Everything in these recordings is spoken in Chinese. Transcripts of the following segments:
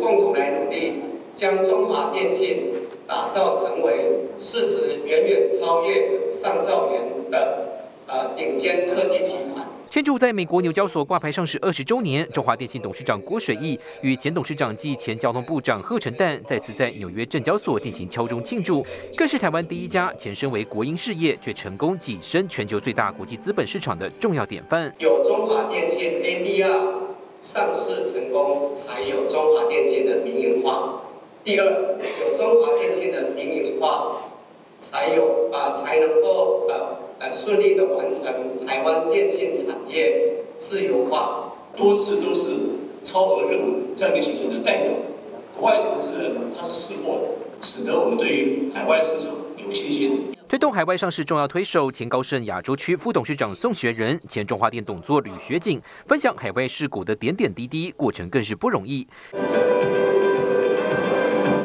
共同来努力，将中华电信打造成为市值远远超越上兆元的呃顶尖科技集团。庆祝在美国纽交所挂牌上市二十周年，中华电信董事长郭水义与前董事长暨前交通部长贺成旦再次在纽约证交所进行敲钟庆祝，更是台湾第一家前身为国营事业却成功跻身全球最大国际资本市场的重要典范。有中华电信 ADR 上市成功，才有中。第二，有中华电信的民营化，才有啊才能够呃。呃，顺利的完成台湾电信产业自由化，多次都是超额任务这样一个形的代表。国外投资人他是试过的，使得我们对于海外市场有信心。推动海外上市重要推手前高盛亚洲区副董事长宋学仁，前中华电董座吕学景分享海外事股的点点滴滴，过程更是不容易。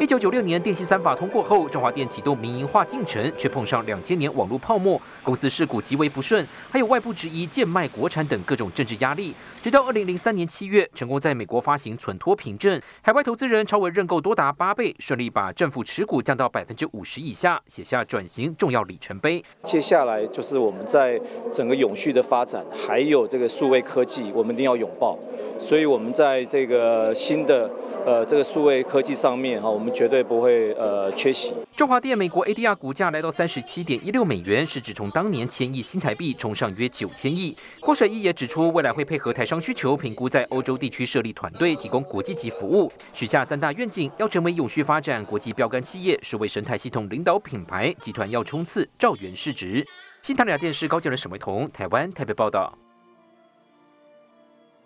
一九九六年电信三法通过后，中华电启动民营化进程，却碰上两千年网络泡沫，公司事股极为不顺，还有外部质疑贱卖国产等各种政治压力。直到二零零三年七月，成功在美国发行存托凭证，海外投资人超额认购多达八倍，顺利把政府持股降到百分之五十以下，写下转型重要里程碑。接下来就是我们在整个永续的发展，还有这个数位科技，我们一定要拥抱。所以，我们在这个新的呃这个数位科技上面哈，我们绝对不会呃缺席。中华电美国 ADR 股价来到三十七点一六美元，是指从当年千亿新台币冲上约九千亿。郭水义也指出，未来会配合台商需求，评估在欧洲地区设立团队，提供国际级服务。许下三大愿景，要成为永续发展国际标杆企业，是为生态系统领导品牌集团要冲刺兆元市值。新唐人亚电视高级人沈维彤，台湾台北报道。